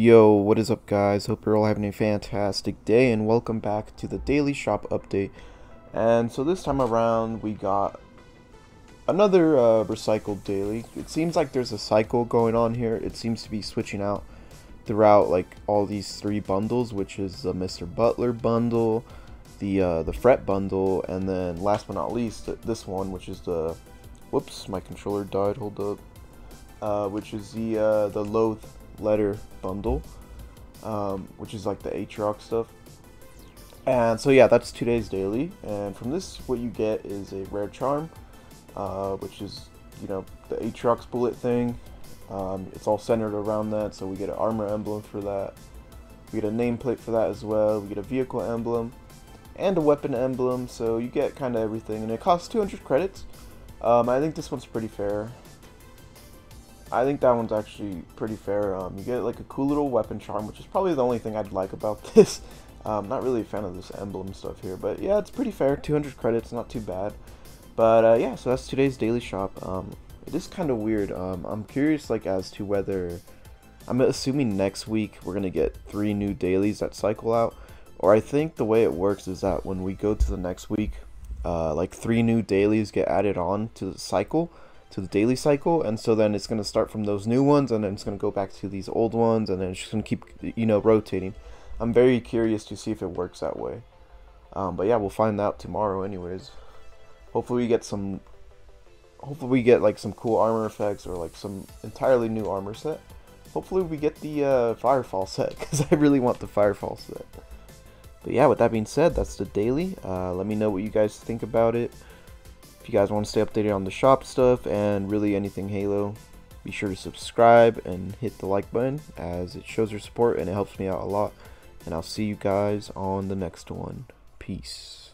Yo, what is up guys? Hope you're all having a fantastic day and welcome back to the daily shop update. And so this time around we got another uh, recycled daily. It seems like there's a cycle going on here. It seems to be switching out throughout like all these three bundles, which is the Mr. Butler bundle, the uh, the Fret bundle, and then last but not least this one, which is the whoops, my controller died. Hold up. Uh, which is the uh, the Loathe letter bundle, um, which is like the Aatrox stuff. And so yeah, that's two days daily. And from this, what you get is a rare charm, uh, which is you know the Aatrox bullet thing. Um, it's all centered around that, so we get an armor emblem for that. We get a nameplate for that as well. We get a vehicle emblem and a weapon emblem, so you get kind of everything. And it costs 200 credits. Um, I think this one's pretty fair. I think that one's actually pretty fair. Um, you get like a cool little weapon charm, which is probably the only thing I'd like about this. Um, not really a fan of this emblem stuff here, but yeah, it's pretty fair. 200 credits, not too bad. But uh, yeah, so that's today's daily shop. Um, it is kind of weird. Um, I'm curious, like, as to whether I'm assuming next week we're gonna get three new dailies that cycle out, or I think the way it works is that when we go to the next week, uh, like three new dailies get added on to the cycle to the daily cycle and so then it's going to start from those new ones and then it's going to go back to these old ones and then it's just going to keep you know rotating. I'm very curious to see if it works that way. Um, but yeah we'll find out tomorrow anyways. Hopefully we get some hopefully we get like some cool armor effects or like some entirely new armor set. Hopefully we get the uh, firefall set because i really want the firefall set. But yeah with that being said that's the daily. Uh, let me know what you guys think about it if you guys want to stay updated on the shop stuff and really anything Halo, be sure to subscribe and hit the like button as it shows your support and it helps me out a lot. And I'll see you guys on the next one. Peace.